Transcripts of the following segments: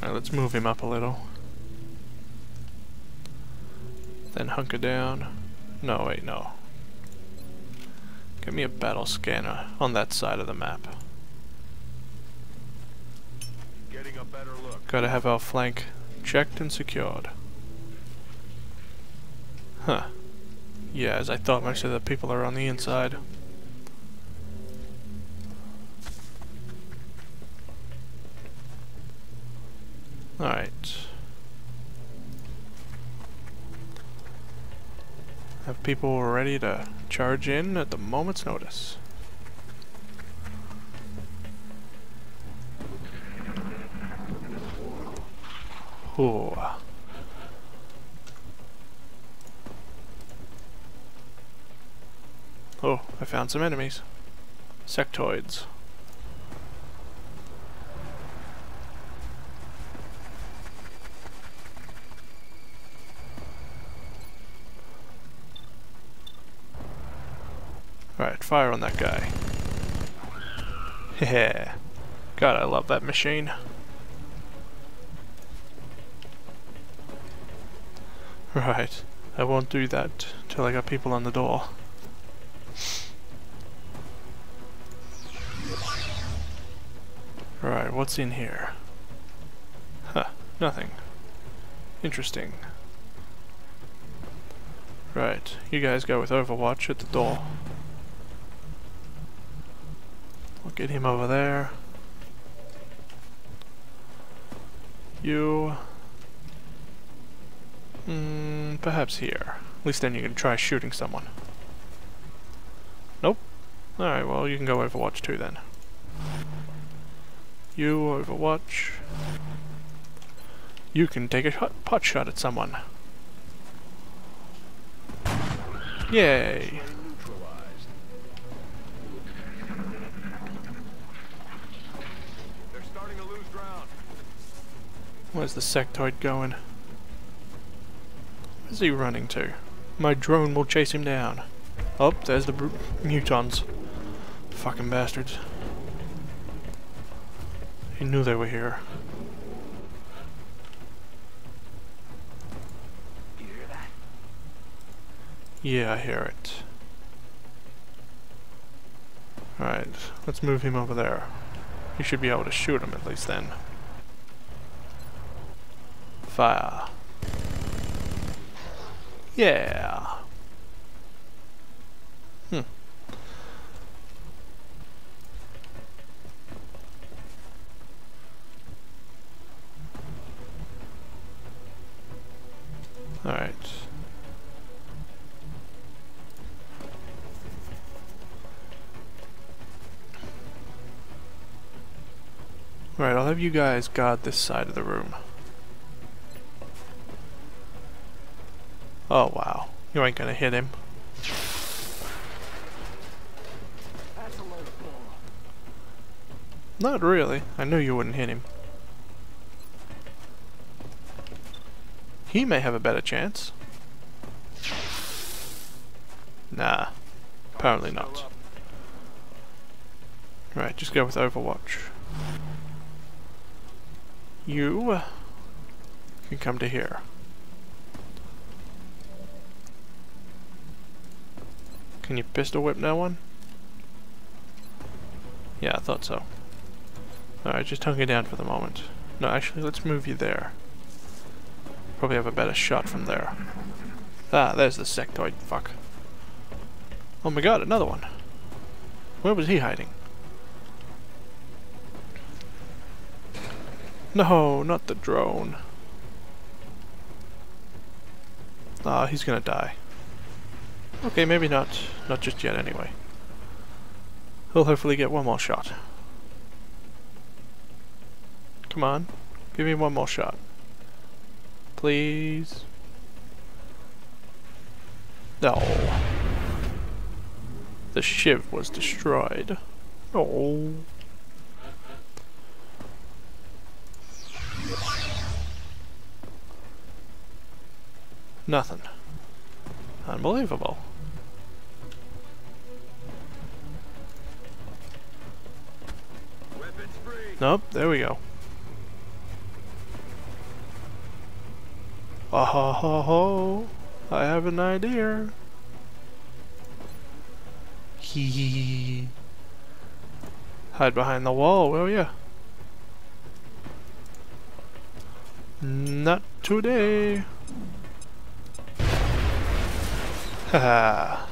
Alright, let's move him up a little. Then hunker down. No, wait, no. Give me a battle scanner on that side of the map. Getting a better look. Gotta have our flank checked and secured. Huh. Yeah, as I thought most of the people are on the inside. Alright. Have people ready to charge in at the moment's notice. Ooh. Oh, I found some enemies. Sectoids. Alright, fire on that guy. Yeah. God, I love that machine. Right, I won't do that till I got people on the door. Right, what's in here? Huh, nothing. Interesting. Right, you guys go with Overwatch at the door. I'll get him over there. You... Mm, perhaps here. At least then you can try shooting someone. Nope. Alright, well you can go Overwatch too then. You Overwatch. You can take a pot shot at someone. Yay! Where's the sectoid going? Where's he running to? My drone will chase him down. Oh, there's the mutons. Fucking bastards. He knew they were here. You hear that? Yeah, I hear it. Alright, let's move him over there. You should be able to shoot him at least then. Fire. Yeah. Hmm. Alright. Right, I'll have you guys guard this side of the room. Oh wow, you ain't gonna hit him. Not really, I knew you wouldn't hit him. He may have a better chance. Nah, apparently not. Right, just go with Overwatch. You uh, can come to here. Can you pistol whip no one? Yeah, I thought so. Alright, just hunker down for the moment. No, actually, let's move you there. Probably have a better shot from there. Ah, there's the sectoid fuck. Oh my god, another one. Where was he hiding? No, not the drone. Ah, he's gonna die. Okay, maybe not. Not just yet, anyway. He'll hopefully get one more shot. Come on. Give me one more shot. Please. No. The shiv was destroyed. Oh. Nothing. Unbelievable. Nope, there we go. Ah ha ha ho! I have an idea. Hee. Hide behind the wall, will ya? Not today. Haha.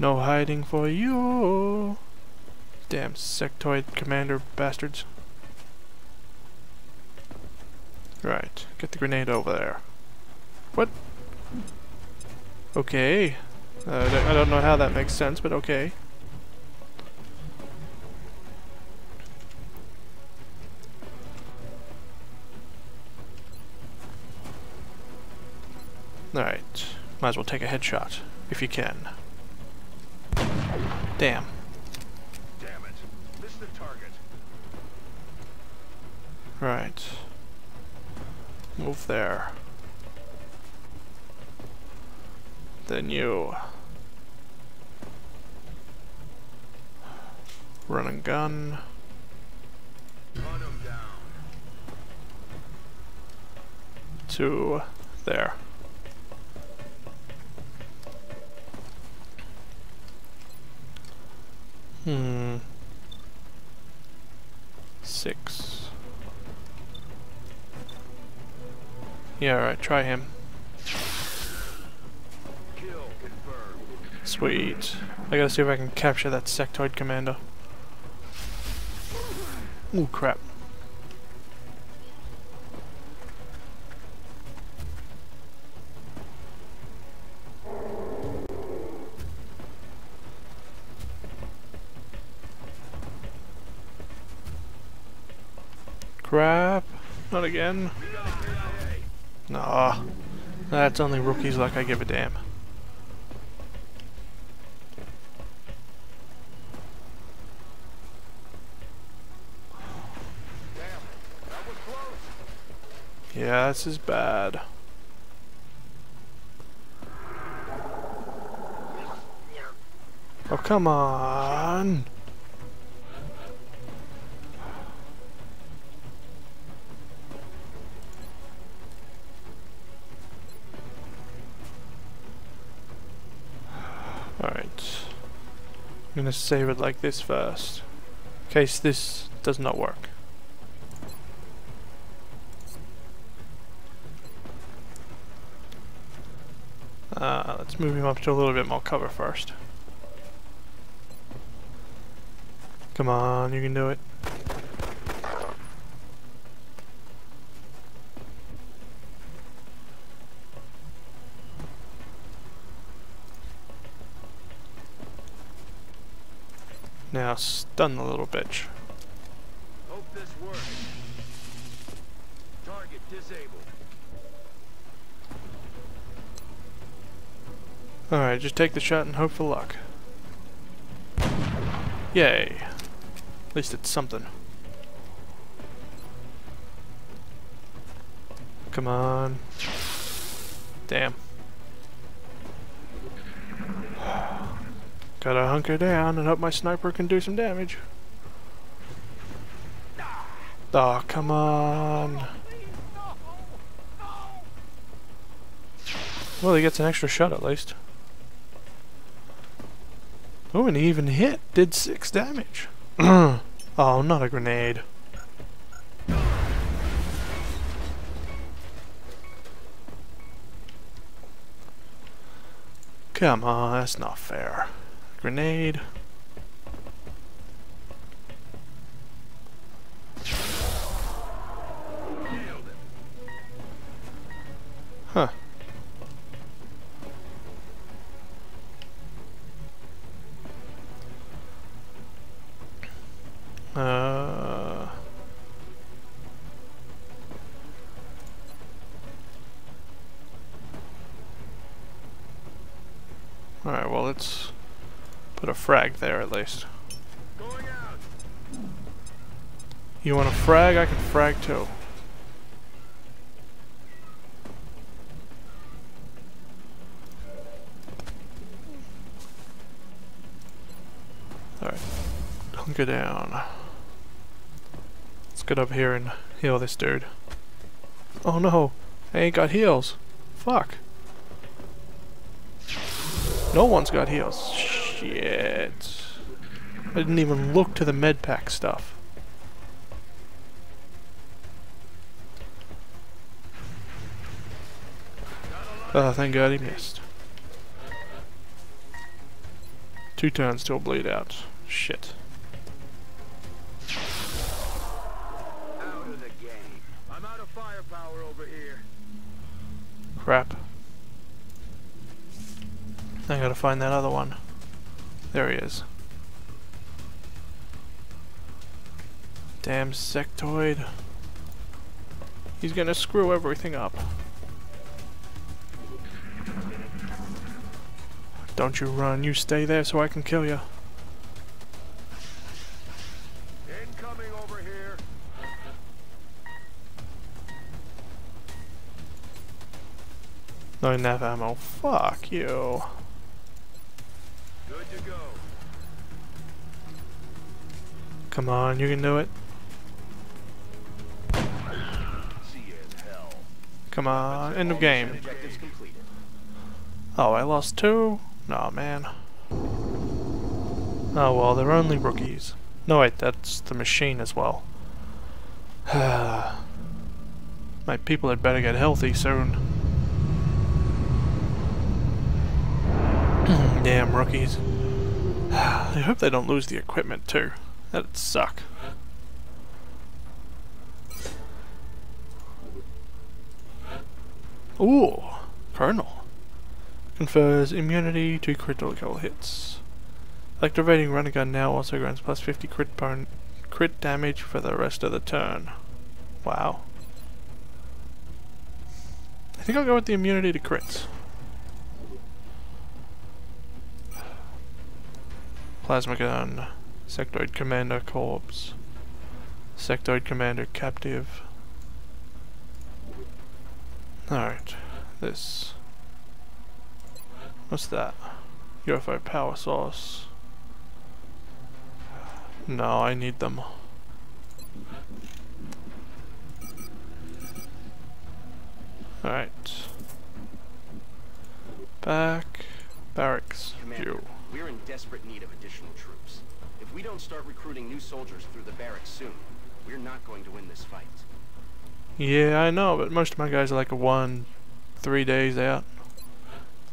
No hiding for you. Damn sectoid commander bastards. Right, get the grenade over there. What? Okay. Uh, I don't know how that makes sense, but okay. Alright, might as well take a headshot, if you can. Damn. Damn it. Missed the target. Right. Move there. Then you. Run and gun. Down. To there. Hmm. Six. Yeah, alright, try him. Sweet. I gotta see if I can capture that sectoid commander. Ooh, crap. Crap. Not again. Nah. That's only rookies like I give a damn. Damn. That was close. Yeah, this is bad. Oh, come on. Alright. I'm gonna save it like this first. In case this does not work. Uh, let's move him up to a little bit more cover first. Come on, you can do it. Now stun the little bitch. Hope this works. Target disabled. Alright, just take the shot and hope for luck. Yay. At least it's something. Come on. Damn. Gotta hunker down and hope my sniper can do some damage. Oh, come on. Well, he gets an extra shot at least. Oh, and he even hit. Did six damage. oh, not a grenade. Come on, that's not fair. Grenade. Huh. Uh. Alright, well let's a frag there at least. You want a frag? I can frag too. Alright. Hunker down. Let's get up here and heal this dude. Oh no! I ain't got heals! Fuck! No one's got heals. Shit. I didn't even look to the med pack stuff. Oh, thank God he missed. Two turns till bleed out. Shit. Crap. I gotta find that other one. There he is. Damn sectoid. He's gonna screw everything up. Don't you run, you stay there so I can kill you. Incoming over here. Not enough ammo. Fuck you. Come on, you can do it. Come on, end of game. Oh, I lost two? Nah, man. Oh well, they're only rookies. No wait, that's the machine as well. My people had better get healthy soon. Damn rookies. I hope they don't lose the equipment too. That'd suck. Ooh, Colonel. Confers immunity to critical hits. Activating Run and Gun now also grants plus 50 crit, burn, crit damage for the rest of the turn. Wow. I think I'll go with the immunity to crits. Plasma Gun, Sectoid Commander Corpse, Sectoid Commander Captive. Alright, this. What's that? UFO power source. No, I need them. Alright. Back. Barracks. View. Desperate need of additional troops. If we don't start recruiting new soldiers through the barracks soon, we're not going to win this fight. Yeah, I know, but most of my guys are like one, three days out.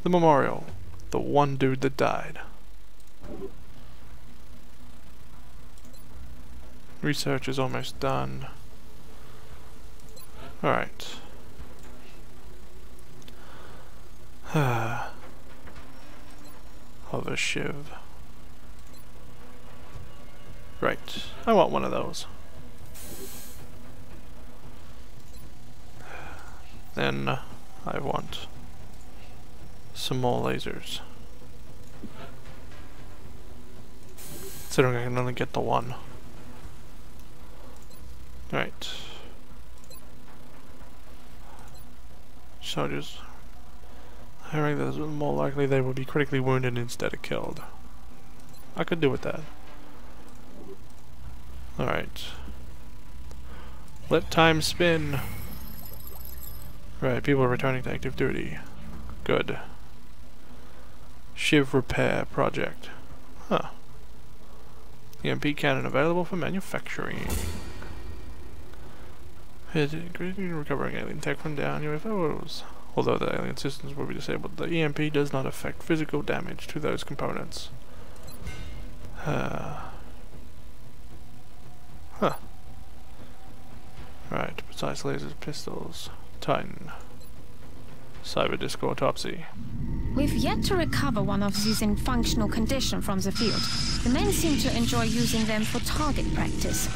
The memorial. The one dude that died. Research is almost done. Alright. Hover Shiv. Right. I want one of those. Then I want some more lasers. Considering I can only get the one. Right. Soldiers. I think that more likely they will be critically wounded instead of killed. I could do with that. Alright. Let time spin. Right, people are returning to active duty. Good. Shiv repair project. Huh. EMP cannon available for manufacturing. Recovering alien tech from down UFOs. Although the alien systems will be disabled, the EMP does not affect physical damage to those components. Uh, huh. Right, precise lasers, pistols, Titan. Cyberdisc autopsy. We've yet to recover one of these in functional condition from the field. The men seem to enjoy using them for target practice.